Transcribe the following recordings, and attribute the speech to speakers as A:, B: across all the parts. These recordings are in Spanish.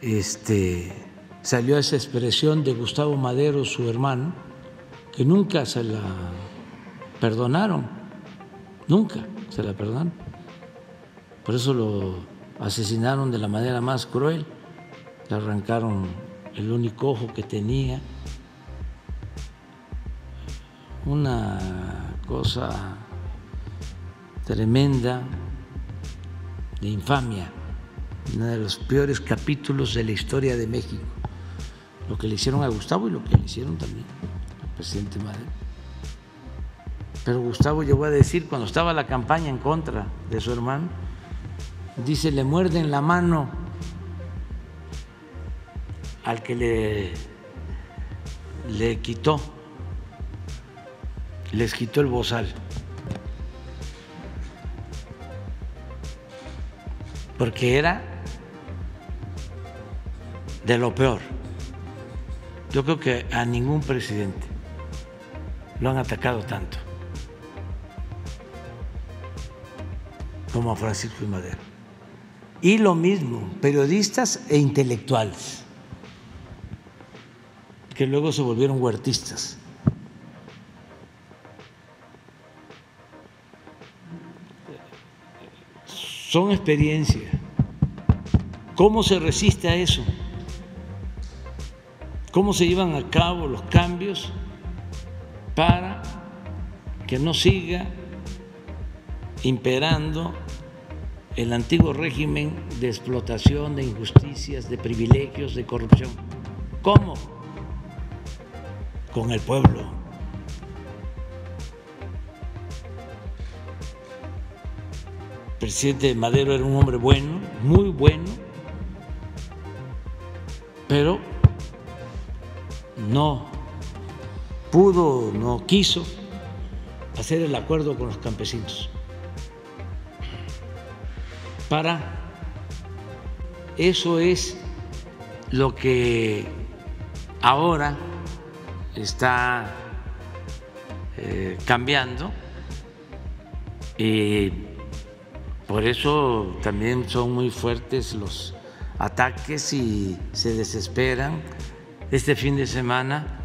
A: este, salió esa expresión de Gustavo Madero, su hermano, que nunca se la perdonaron, nunca se la perdonaron. Por eso lo asesinaron de la manera más cruel, le arrancaron el único ojo que tenía, una cosa tremenda de infamia, uno de los peores capítulos de la historia de México, lo que le hicieron a Gustavo y lo que le hicieron también al presidente Madero. Pero Gustavo llegó a decir, cuando estaba la campaña en contra de su hermano, dice, le muerden la mano al que le, le quitó, les quitó el bozal. Porque era de lo peor. Yo creo que a ningún presidente lo han atacado tanto como a Francisco y Madero. Y lo mismo, periodistas e intelectuales, que luego se volvieron huertistas. Son experiencias. ¿Cómo se resiste a eso? ¿Cómo se llevan a cabo los cambios para que no siga imperando el antiguo régimen de explotación, de injusticias, de privilegios, de corrupción. ¿Cómo? Con el pueblo. Presidente Madero era un hombre bueno, muy bueno, pero no pudo, no quiso hacer el acuerdo con los campesinos para eso es lo que ahora está eh, cambiando y por eso también son muy fuertes los ataques y se desesperan. Este fin de semana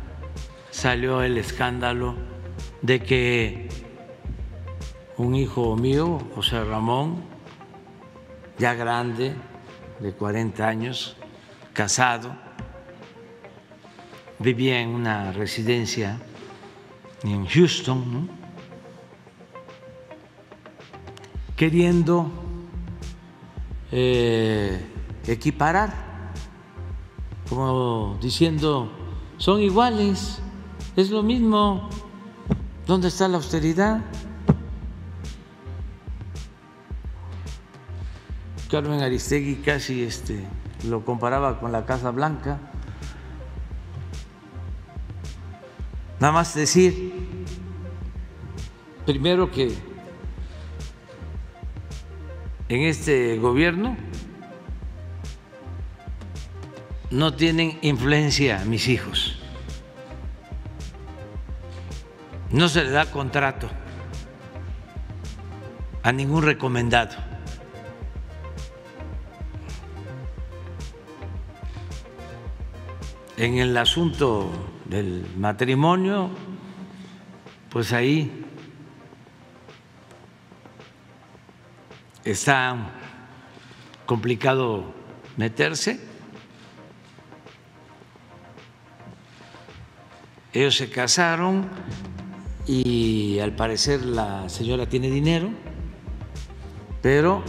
A: salió el escándalo de que un hijo mío, José Ramón, ya grande, de 40 años, casado, vivía en una residencia en Houston, queriendo eh, equiparar, como diciendo, son iguales, es lo mismo, ¿dónde está la austeridad? Carmen Aristegui casi este, lo comparaba con la Casa Blanca. Nada más decir, primero que en este gobierno no tienen influencia mis hijos. No se le da contrato a ningún recomendado. En el asunto del matrimonio, pues ahí está complicado meterse. Ellos se casaron y al parecer la señora tiene dinero, pero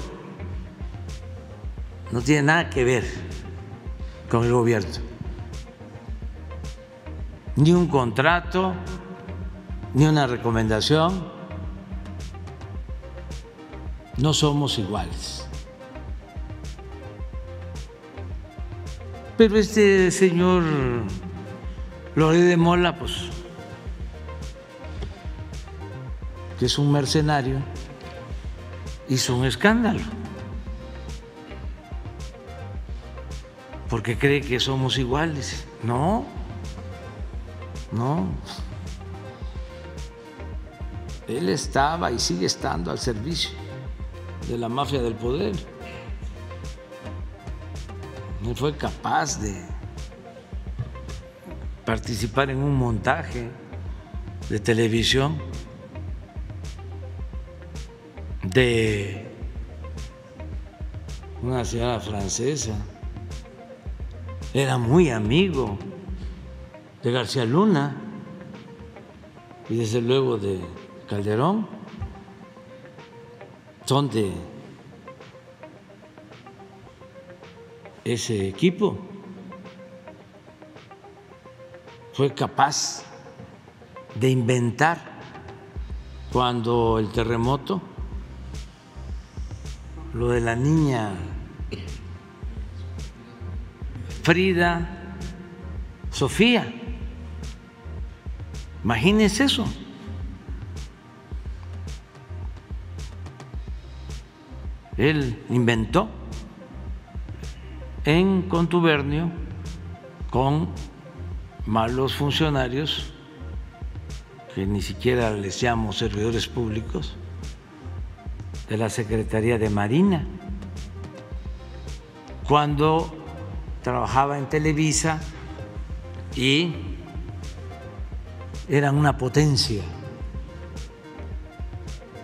A: no tiene nada que ver con el gobierno ni un contrato, ni una recomendación. No somos iguales. Pero este señor Loré de Mola, pues, que es un mercenario, hizo un escándalo. Porque cree que somos iguales. No, no. Él estaba y sigue estando al servicio de la mafia del poder. Él fue capaz de participar en un montaje de televisión de una señora francesa. Era muy amigo de García Luna y desde luego de Calderón. Son ese equipo. Fue capaz de inventar cuando el terremoto, lo de la niña Frida Sofía. Imagínense eso. Él inventó en contubernio con malos funcionarios que ni siquiera les llamo servidores públicos, de la Secretaría de Marina. Cuando trabajaba en Televisa y eran una potencia,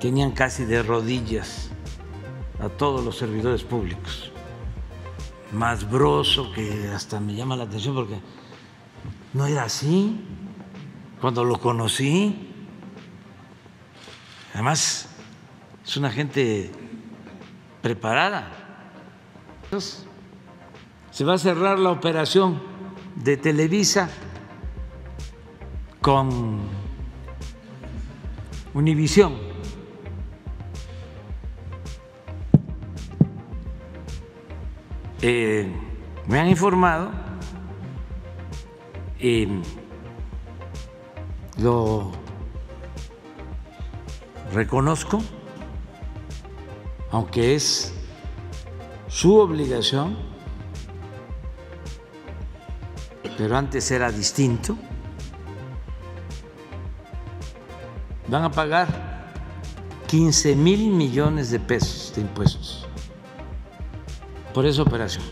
A: tenían casi de rodillas a todos los servidores públicos. Más broso que hasta me llama la atención porque no era así cuando lo conocí. Además, es una gente preparada. se va a cerrar la operación de Televisa con Univisión. Eh, me han informado. Eh, lo reconozco, aunque es su obligación, pero antes era distinto, van a pagar 15 mil millones de pesos de impuestos por esa operación.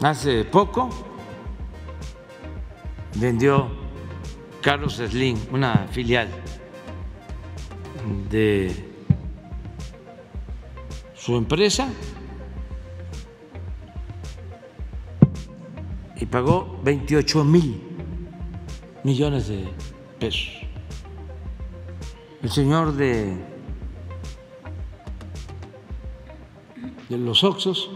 A: Hace poco vendió Carlos Slim, una filial de su empresa y pagó 28 mil millones de pesos. El señor de, los Oxos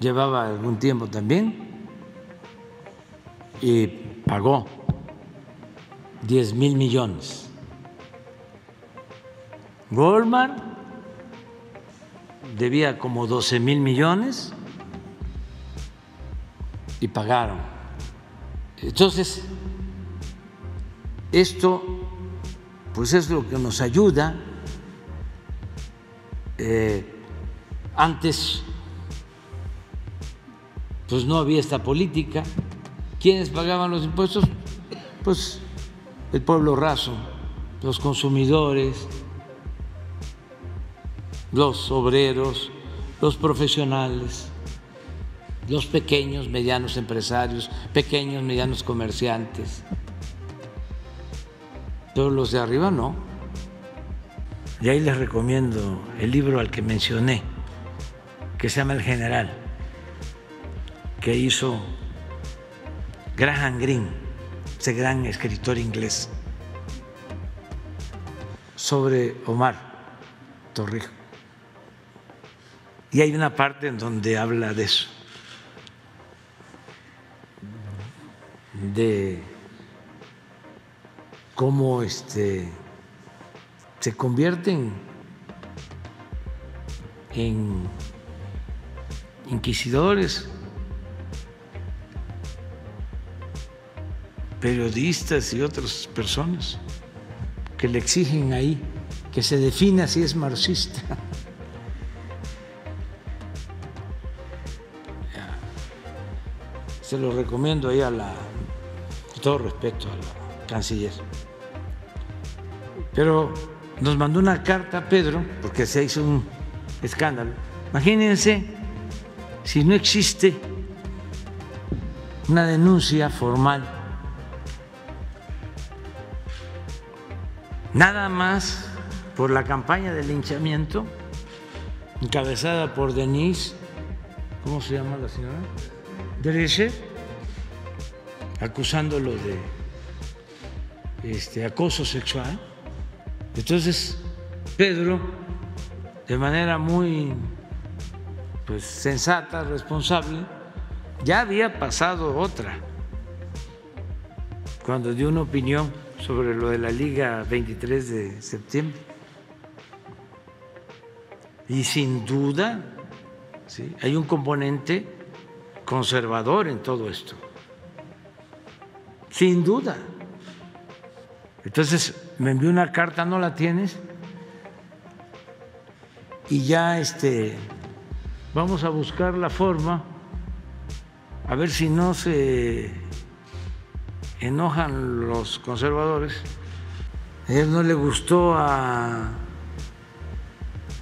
A: llevaba algún tiempo también y pagó 10 mil millones. Goldman debía como 12 mil millones y pagaron. Entonces, esto pues es lo que nos ayuda. Eh, antes pues no había esta política. ¿Quiénes pagaban los impuestos? Pues el pueblo raso, los consumidores, los obreros, los profesionales, los pequeños, medianos empresarios, pequeños, medianos comerciantes. Pero los de arriba no. Y ahí les recomiendo el libro al que mencioné, que se llama El General, que hizo Graham Greene, ese gran escritor inglés, sobre Omar Torrijos. Y hay una parte en donde habla de eso, de cómo este, se convierten en inquisidores periodistas y otras personas que le exigen ahí que se defina si es marxista. Se lo recomiendo ahí a la, con todo respeto a la canciller. Pero nos mandó una carta, Pedro, porque se hizo un escándalo. Imagínense si no existe una denuncia formal, nada más por la campaña de linchamiento encabezada por Denise, ¿cómo se llama la señora? Dereche, acusándolo de este, acoso sexual. Entonces, Pedro, de manera muy pues, sensata, responsable, ya había pasado otra, cuando dio una opinión sobre lo de la Liga 23 de septiembre. Y sin duda, ¿sí? hay un componente conservador en todo esto. Sin duda. Entonces me envió una carta, ¿no la tienes? Y ya este vamos a buscar la forma a ver si no se enojan los conservadores. A él no le gustó a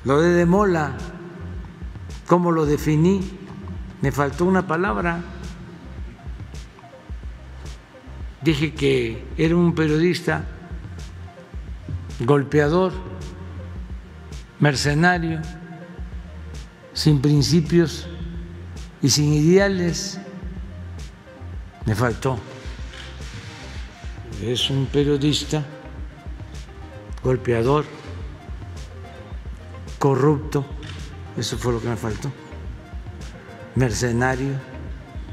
A: lo de De Mola, cómo lo definí, me faltó una palabra. Dije que era un periodista golpeador, mercenario, sin principios y sin ideales me faltó. Es un periodista golpeador, corrupto, eso fue lo que me faltó, mercenario,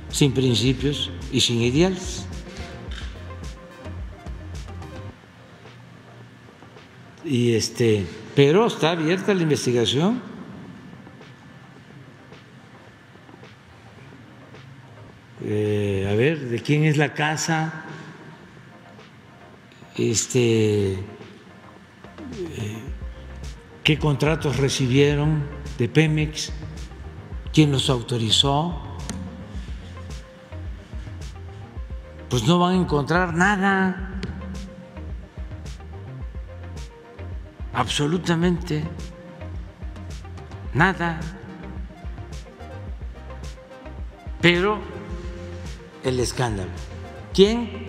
A: sin principios y sin ideales. Y este, pero está abierta la investigación. Eh, a ver, ¿de quién es la casa? Este, eh, ¿Qué contratos recibieron de Pemex? ¿Quién los autorizó? Pues no van a encontrar nada, absolutamente nada. Pero el escándalo. ¿Quién?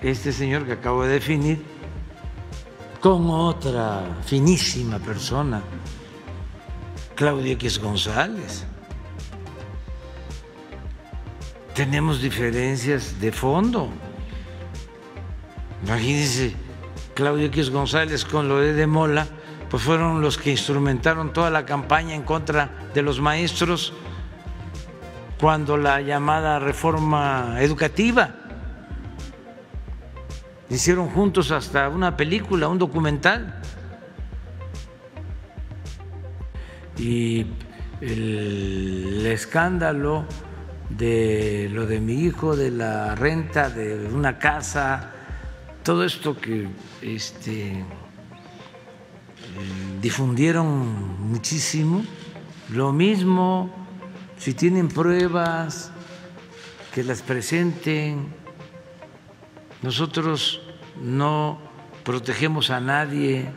A: Este señor que acabo de definir, con otra finísima persona, Claudia X González. Tenemos diferencias de fondo. Imagínense, Claudia X González con lo de Mola, pues fueron los que instrumentaron toda la campaña en contra de los maestros cuando la llamada reforma educativa. Hicieron juntos hasta una película, un documental. Y el, escándalo de lo de mi hijo, de la renta de una casa, todo esto que este, eh, difundieron muchísimo, lo mismo si tienen pruebas, que las presenten. Nosotros no protegemos a nadie.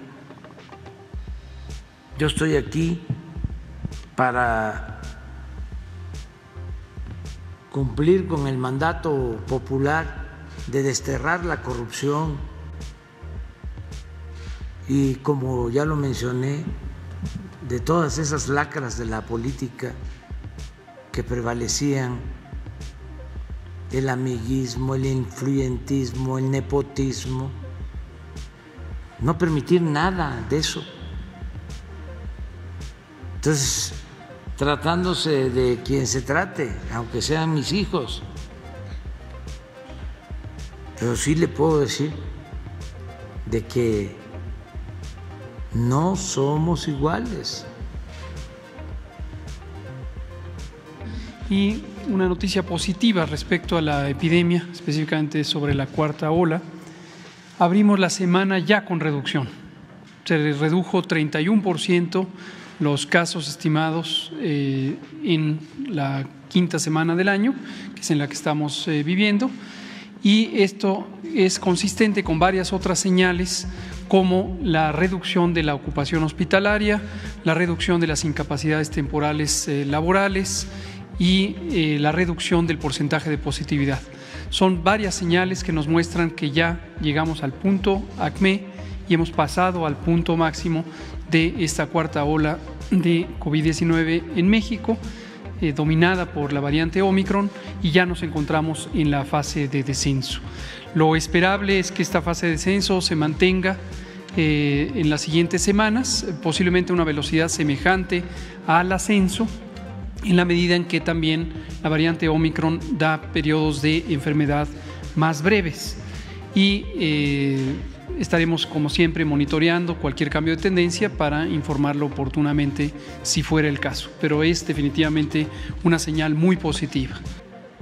A: Yo estoy aquí para cumplir con el mandato popular de desterrar la corrupción y como ya lo mencioné, de todas esas lacras de la política que prevalecían, el amiguismo, el influyentismo, el nepotismo, no permitir nada de eso. Entonces, tratándose de quien se trate, aunque sean mis hijos, pero sí le puedo decir de que no somos iguales.
B: Y una noticia positiva respecto a la epidemia, específicamente sobre la cuarta ola. Abrimos la semana ya con reducción. Se redujo 31% los casos estimados eh, en la quinta semana del año, que es en la que estamos eh, viviendo. Y esto es consistente con varias otras señales, como la reducción de la ocupación hospitalaria, la reducción de las incapacidades temporales eh, laborales y eh, la reducción del porcentaje de positividad. Son varias señales que nos muestran que ya llegamos al punto ACME y hemos pasado al punto máximo de esta cuarta ola de COVID-19 en México, eh, dominada por la variante Omicron, y ya nos encontramos en la fase de descenso. Lo esperable es que esta fase de descenso se mantenga eh, en las siguientes semanas, posiblemente una velocidad semejante al ascenso, en la medida en que también la variante Omicron da periodos de enfermedad más breves. Y eh, estaremos, como siempre, monitoreando cualquier cambio de tendencia para informarlo oportunamente si fuera el caso. Pero es definitivamente una señal muy positiva.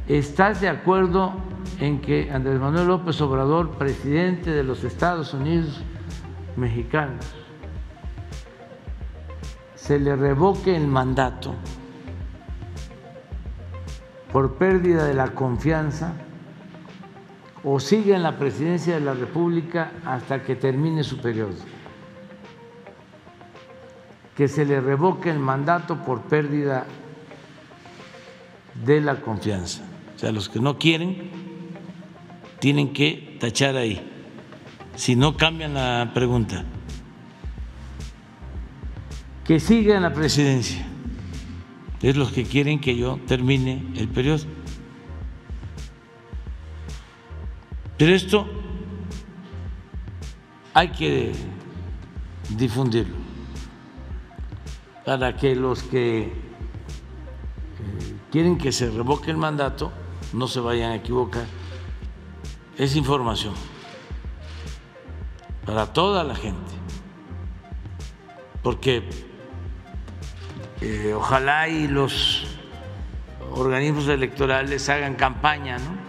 A: ¿Estás de acuerdo en que Andrés Manuel López Obrador, presidente de los Estados Unidos mexicanos, se le revoque el mandato por pérdida de la confianza o sigue en la presidencia de la República hasta que termine su periodo? Que se le revoque el mandato por pérdida de la confianza. O sea, los que no quieren tienen que tachar ahí. Si no cambian la pregunta. Que siga en la presidencia. Es los que quieren que yo termine el periodo. Pero esto hay que difundirlo para que los que quieren que se revoque el mandato, no se vayan a equivocar. Es información para toda la gente, porque eh, ojalá y los organismos electorales hagan campaña, ¿no?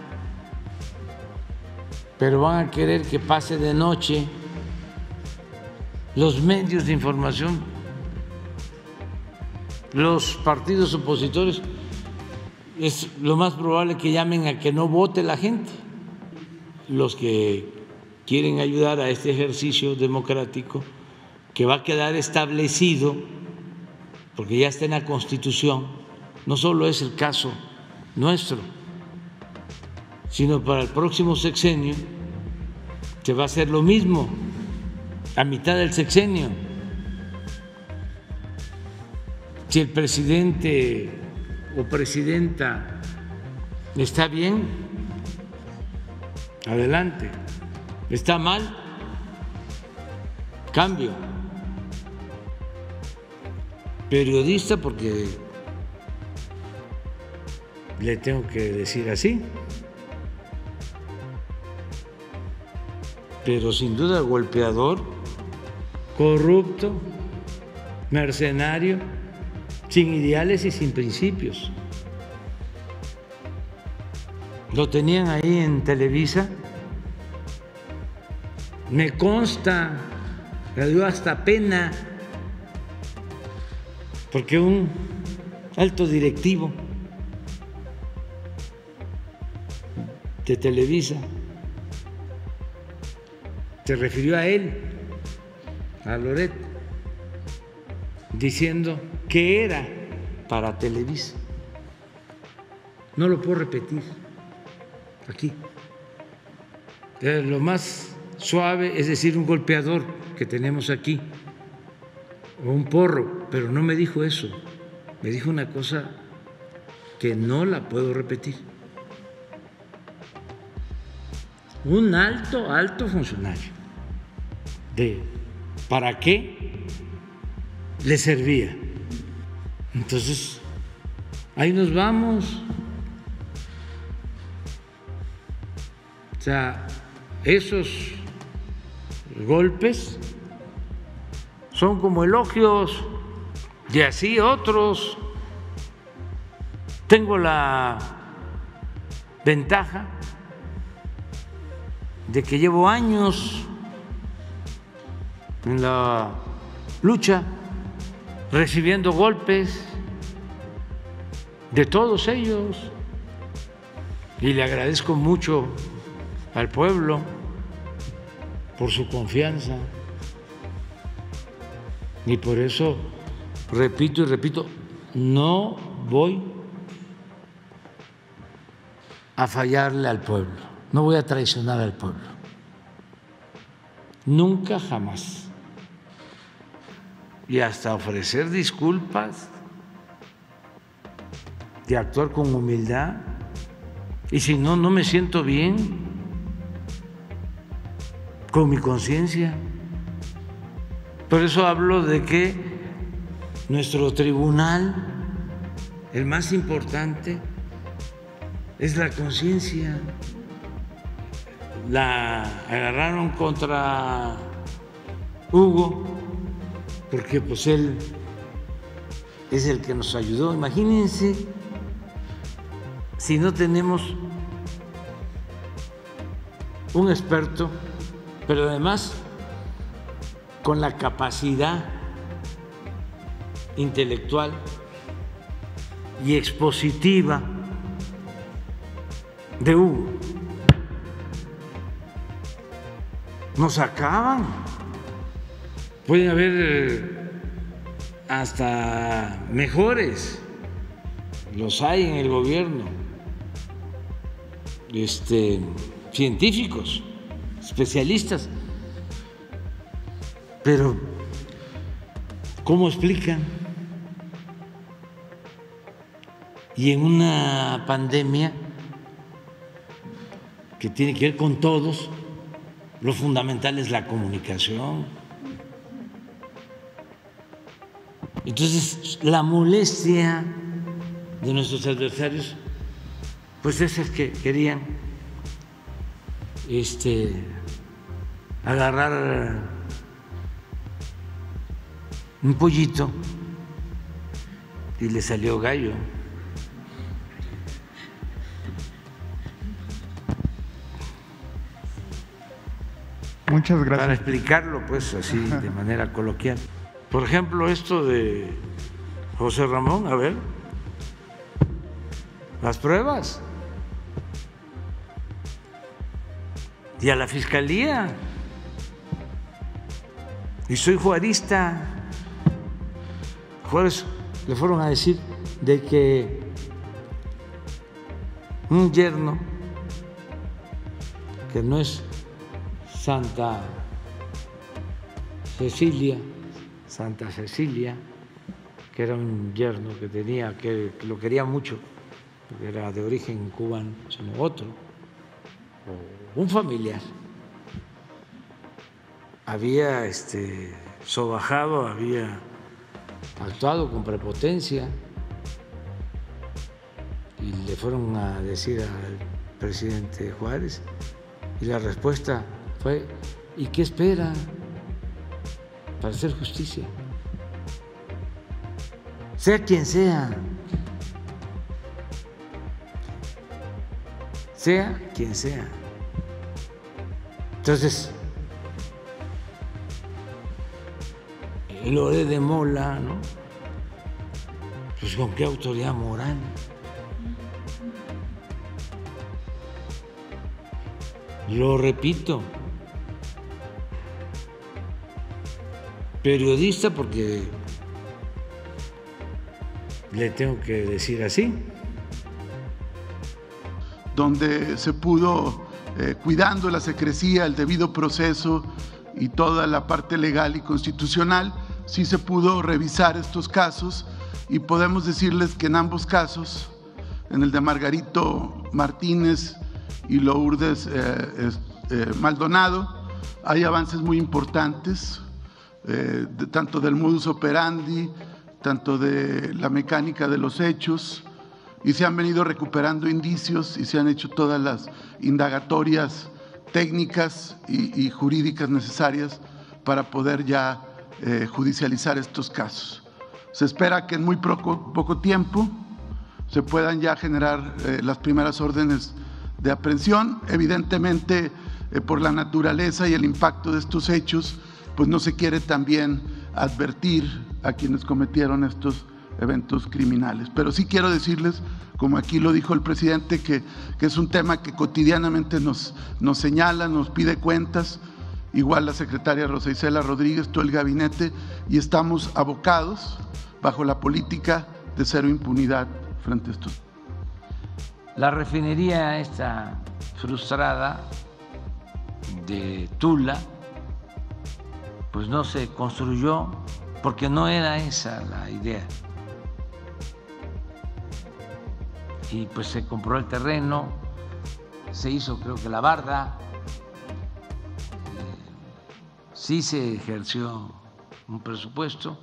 A: Pero van a querer que pase de noche los medios de información, los partidos opositores es lo más probable que llamen a que no vote la gente. Los que quieren ayudar a este ejercicio democrático que va a quedar establecido, porque ya está en la Constitución, no solo es el caso nuestro, sino para el próximo sexenio se va a hacer lo mismo, a mitad del sexenio. Si el presidente o presidenta está bien, adelante. Está mal, cambio. Periodista porque le tengo que decir así. Pero sin duda golpeador, corrupto, mercenario sin ideales y sin principios. Lo tenían ahí en Televisa. Me consta, me dio hasta pena, porque un alto directivo de Televisa se refirió a él, a Loret, diciendo que era para Televisa. No lo puedo repetir aquí. Lo más suave es decir un golpeador que tenemos aquí, o un porro, pero no me dijo eso. Me dijo una cosa que no la puedo repetir. Un alto, alto funcionario. ¿De para qué le servía? Entonces, ahí nos vamos. O sea, esos golpes son como elogios y así otros. Tengo la ventaja de que llevo años en la lucha recibiendo golpes de todos ellos y le agradezco mucho al pueblo por su confianza. Y por eso repito y repito, no voy a fallarle al pueblo, no voy a traicionar al pueblo. Nunca jamás. Y hasta ofrecer disculpas y actuar con humildad. Y si no, no me siento bien con mi conciencia. Por eso hablo de que nuestro tribunal, el más importante, es la conciencia la agarraron contra Hugo, porque pues él es el que nos ayudó. Imagínense si no tenemos un experto, pero además con la capacidad intelectual y expositiva de Hugo. nos acaban. Pueden haber eh, hasta mejores, los hay en el gobierno, este, científicos, especialistas, pero ¿cómo explican? Y en una pandemia que tiene que ver con todos, lo fundamental es la comunicación. Entonces, la molestia de nuestros adversarios, pues es el que querían este, agarrar un pollito y le salió gallo.
C: Muchas gracias.
A: Para explicarlo, pues, así de manera coloquial. Por ejemplo, esto de José Ramón, a ver, las pruebas. Y a la fiscalía. Y soy juarista. Juárez le fueron a decir de que un yerno que no es Santa Cecilia, Santa Cecilia, que era un yerno que tenía, que, lo quería mucho, porque era de origen cubano, sino otro, un familiar. Había este, sobajado, había actuado con prepotencia y le fueron a decir al presidente Juárez y la respuesta fue, ¿y qué espera para hacer justicia? Sea quien sea, sea quien sea. Entonces, lo de Mola, ¿no? Pues con qué autoridad moral. Lo repito, periodista porque le tengo que decir así.
C: Donde se pudo, eh, cuidando la secrecía, el debido proceso y toda la parte legal y constitucional, sí se pudo revisar estos casos y podemos decirles que en ambos casos, en el de Margarito Martínez y Lourdes eh, eh, Maldonado, hay avances muy importantes eh, tanto del modus operandi, tanto de la mecánica de los hechos, y se han venido recuperando indicios y se han hecho todas las indagatorias técnicas y, jurídicas necesarias para poder ya eh, judicializar estos casos. Se espera que en muy poco, tiempo se puedan ya generar eh, las primeras órdenes de aprehensión. Evidentemente, por la naturaleza y el impacto de estos hechos, pues no se quiere también advertir a quienes cometieron estos eventos criminales. Pero sí quiero decirles, como aquí lo dijo el presidente, que, es un tema que cotidianamente nos, nos señala, nos pide cuentas igual la secretaria Rosa Isela Rodríguez, todo el gabinete, y estamos abocados bajo la política de cero impunidad frente a estos.
A: La refinería esta frustrada de Tula, pues no se construyó porque no era esa la idea. Y pues se compró el terreno, se hizo creo que la barda, eh, sí se ejerció un presupuesto.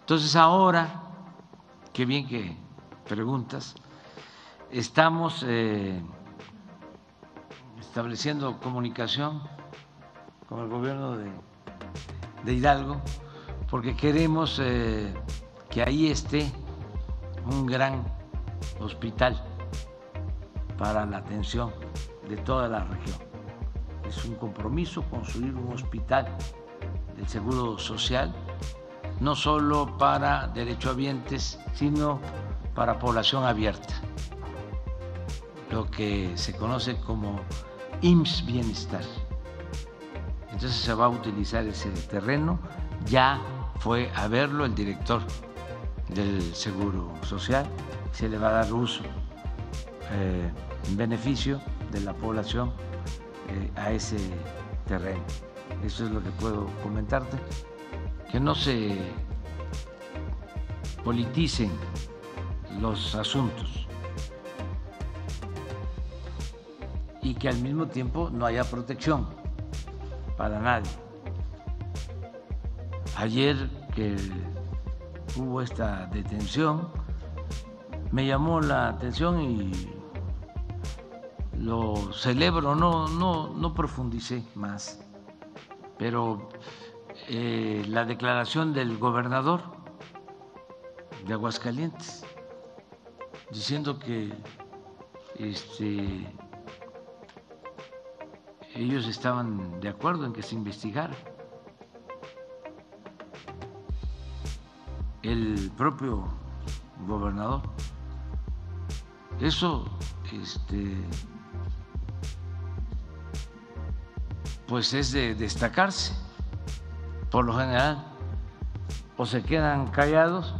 A: Entonces ahora, qué bien que preguntas, estamos eh, estableciendo comunicación con el gobierno de, Hidalgo porque queremos eh, que ahí esté un gran hospital para la atención de toda la región. Es un compromiso construir un hospital del Seguro Social, no solo para derechohabientes, sino para población abierta, lo que se conoce como IMSS Bienestar. Entonces se va a utilizar ese terreno, ya fue a verlo el director del Seguro Social, se le va a dar uso eh, en beneficio de la población eh, a ese terreno. Eso es lo que puedo comentarte, que no se politicen los asuntos. Y que al mismo tiempo no haya protección para nadie. Ayer que hubo esta detención, me llamó la atención y lo celebro, no, no, no profundicé más, pero eh, la declaración del gobernador de Aguascalientes, diciendo que este, ellos estaban de acuerdo en que se investigara. El propio gobernador. Eso, este, pues es de destacarse. Por lo general, o se quedan callados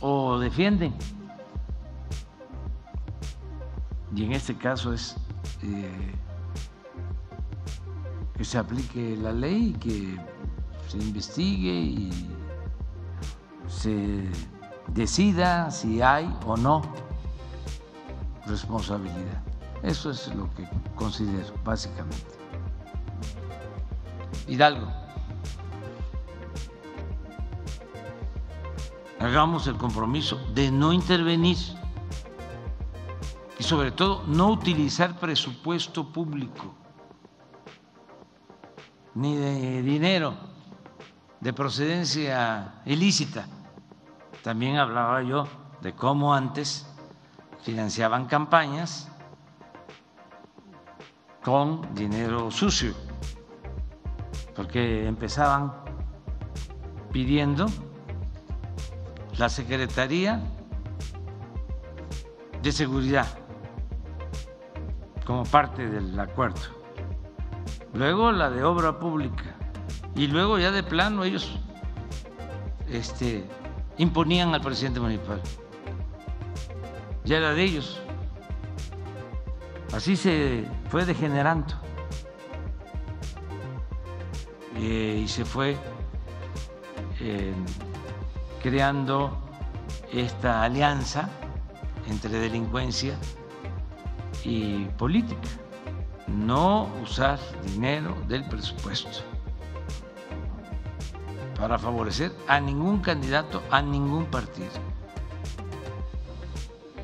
A: o defienden. Y en este caso es eh, que se aplique la ley, que se investigue y se decida si hay o no responsabilidad. Eso es lo que considero, básicamente. Hidalgo. Hagamos el compromiso de no intervenir y sobre todo no utilizar presupuesto público ni de dinero de procedencia ilícita. También hablaba yo de cómo antes financiaban campañas con dinero sucio, porque empezaban pidiendo la Secretaría de Seguridad como parte del acuerdo luego la de obra pública y luego ya de plano ellos este, imponían al presidente municipal. Ya era de ellos. Así se fue degenerando eh, y se fue eh, creando esta alianza entre delincuencia y política no usar dinero del presupuesto para favorecer a ningún candidato, a ningún partido.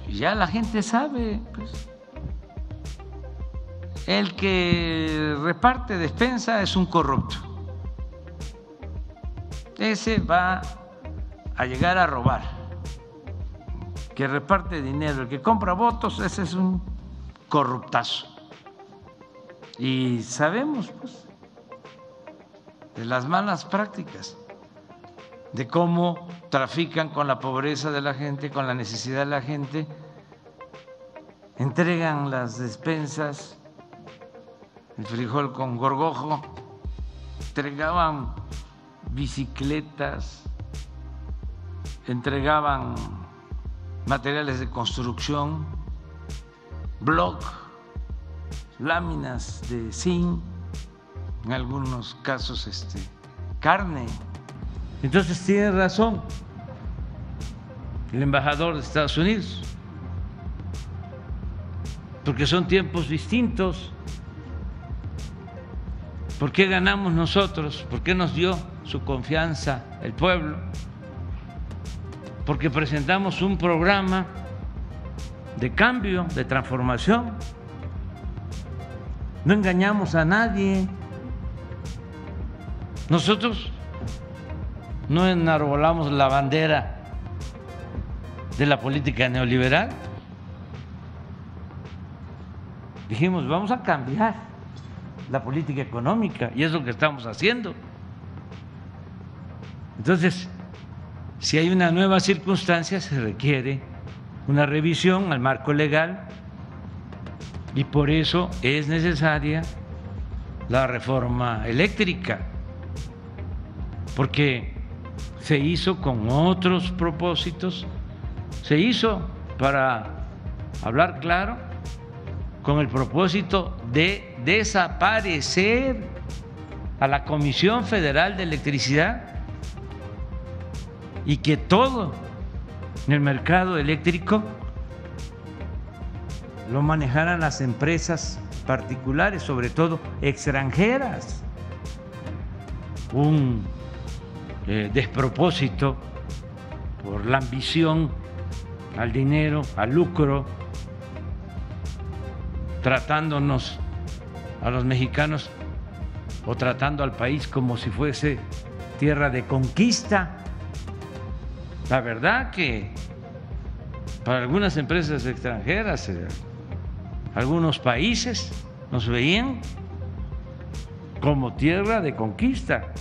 A: ya la gente sabe, pues, el que reparte despensa es un corrupto. Ese va a llegar a robar. Que reparte dinero, el que compra votos, ese es un corruptazo. Y sabemos pues, de las malas prácticas, de cómo trafican con la pobreza de la gente, con la necesidad de la gente, entregan las despensas el frijol con gorgojo, entregaban bicicletas, entregaban materiales de construcción, bloc, láminas de zinc, en algunos casos este, carne. Entonces tiene razón el embajador de Estados Unidos, porque son tiempos distintos. ¿Por qué ganamos nosotros? ¿Por qué nos dio su confianza el pueblo? Porque presentamos un programa de cambio, de transformación. No engañamos a nadie. Nosotros no enarbolamos la bandera de la política neoliberal. Dijimos, vamos a cambiar la política económica y es lo que estamos haciendo. Entonces, si hay una nueva circunstancia, se requiere una revisión al marco legal y por eso es necesaria la reforma eléctrica, porque se hizo con otros propósitos, se hizo para hablar claro, con el propósito de desaparecer a la Comisión Federal de Electricidad y que todo en el mercado eléctrico lo manejaran las empresas particulares, sobre todo extranjeras. Un eh, despropósito por la ambición al dinero, al lucro, tratándonos a los mexicanos o tratando al país como si fuese tierra de conquista. La verdad que para algunas empresas extranjeras, eh, algunos países nos veían como tierra de conquista.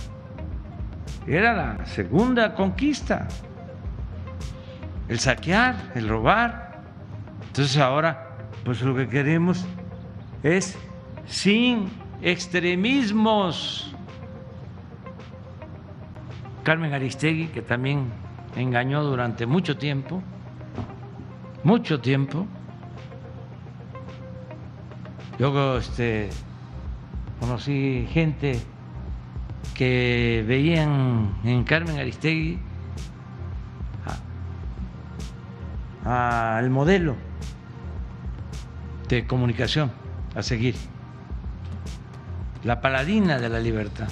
A: Era la segunda conquista, el saquear, el robar. Entonces ahora, pues lo que queremos es sin extremismos. Carmen Aristegui, que también engañó durante mucho tiempo, mucho tiempo. Yo este, conocí gente que veían en Carmen Aristegui al modelo de comunicación a seguir, la paladina de la libertad.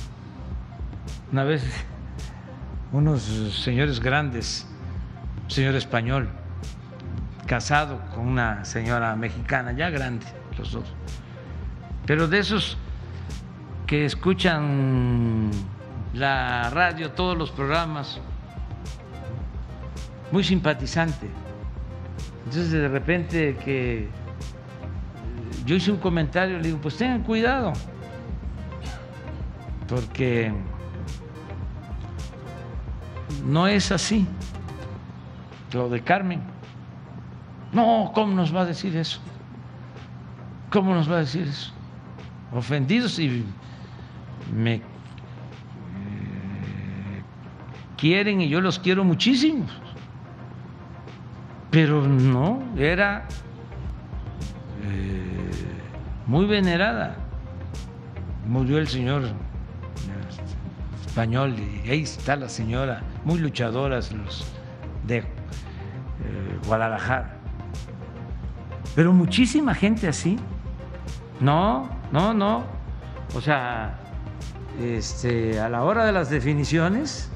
A: Una vez unos señores grandes, un señor español, casado con una señora mexicana, ya grande los dos, pero de esos que escuchan la radio, todos los programas, muy simpatizante. Entonces de repente que yo hice un comentario, le digo, pues tengan cuidado, porque no es así lo de Carmen. No, ¿cómo nos va a decir eso? ¿Cómo nos va a decir eso? Ofendidos y me eh, quieren y yo los quiero muchísimo. Pero no, era eh, muy venerada. Murió el señor español y ahí está la señora, muy luchadoras los de eh, Guadalajara. Pero muchísima gente así. No, no, no. O sea, este, a la hora de las definiciones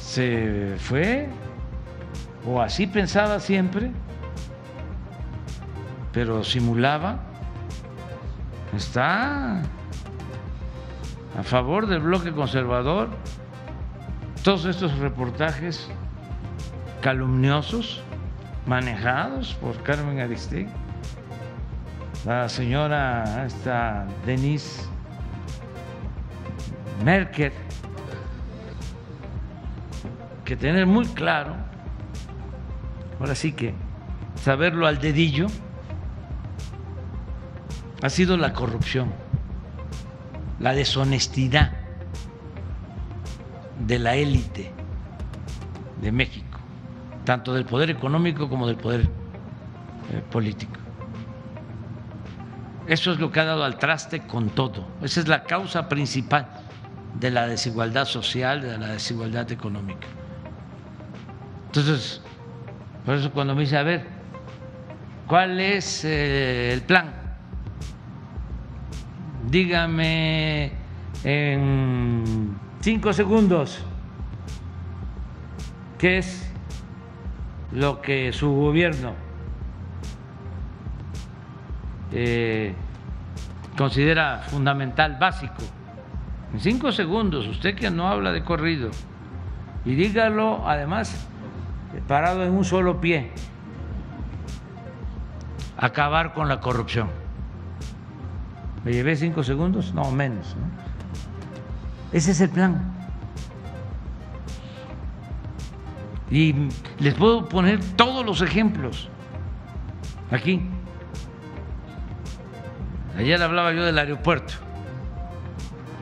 A: se fue, o así pensaba siempre, pero simulaba, está a favor del bloque conservador. Todos estos reportajes calumniosos manejados por Carmen Aristegui, la señora esta Denise Merkel, que tener muy claro, ahora sí que saberlo al dedillo, ha sido la corrupción la deshonestidad de la élite de México, tanto del poder económico como del poder eh, político. Eso es lo que ha dado al traste con todo. Esa es la causa principal de la desigualdad social, de la desigualdad económica. Entonces, por eso cuando me dice, a ver, ¿cuál es eh, el plan? Dígame en cinco segundos qué es lo que su gobierno eh, considera fundamental, básico. En cinco segundos, usted que no habla de corrido, y dígalo además parado en un solo pie, acabar con la corrupción. ¿Me llevé cinco segundos? No, menos. Ese es el plan. Y les puedo poner todos los ejemplos aquí. Ayer hablaba yo del aeropuerto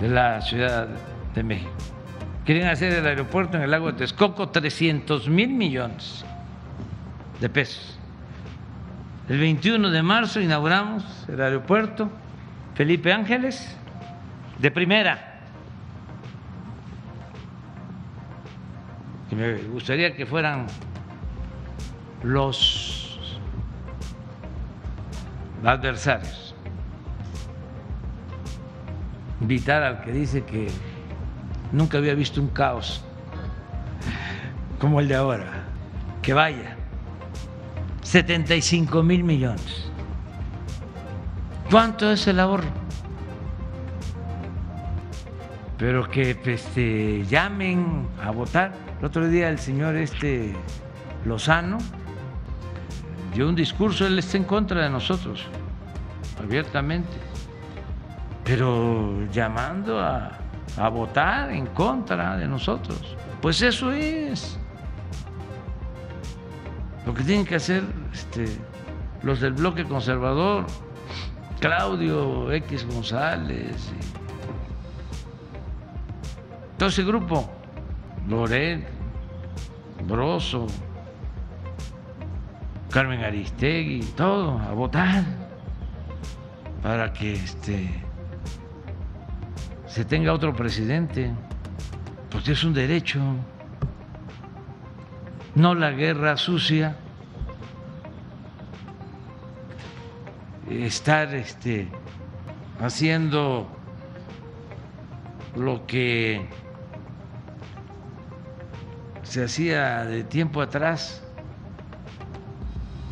A: de la Ciudad de México. Quieren hacer el aeropuerto en el lago de Texcoco 300 mil millones de pesos. El 21 de marzo inauguramos el aeropuerto Felipe Ángeles de primera. Y me gustaría que fueran los adversarios invitar al que dice que nunca había visto un caos como el de ahora, que vaya. 75 mil millones. ¿Cuánto es el ahorro? Pero que este, llamen a votar. El otro día el señor este Lozano dio un discurso, él está en contra de nosotros, abiertamente pero llamando a, votar en contra de nosotros. Pues eso es lo que tienen que hacer este, los del bloque conservador, Claudio X González, todo ese grupo, Loret, Broso, Carmen Aristegui, todo, a votar para que este se tenga otro presidente, porque es un derecho, no la guerra sucia, estar este, haciendo lo que se hacía de tiempo atrás,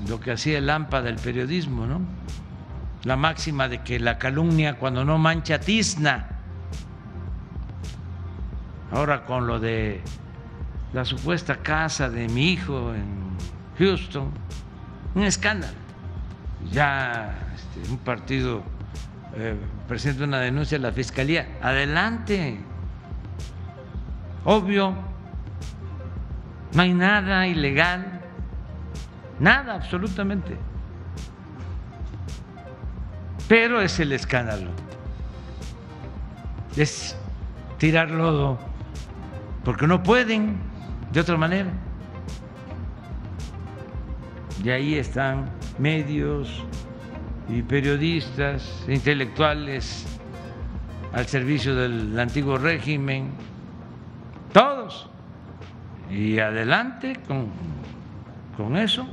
A: lo que hacía el AMPA del periodismo, ¿no? La máxima de que la calumnia cuando no mancha tizna ahora con lo de la supuesta casa de mi hijo en Houston, un escándalo. Ya este, un partido eh, presenta una denuncia a la fiscalía. Adelante. Obvio, no hay nada ilegal, nada absolutamente. Pero es el escándalo. Es tirar lodo porque no pueden de otra manera. Y ahí están medios y periodistas, intelectuales al servicio del antiguo régimen, todos. Y adelante con, con eso.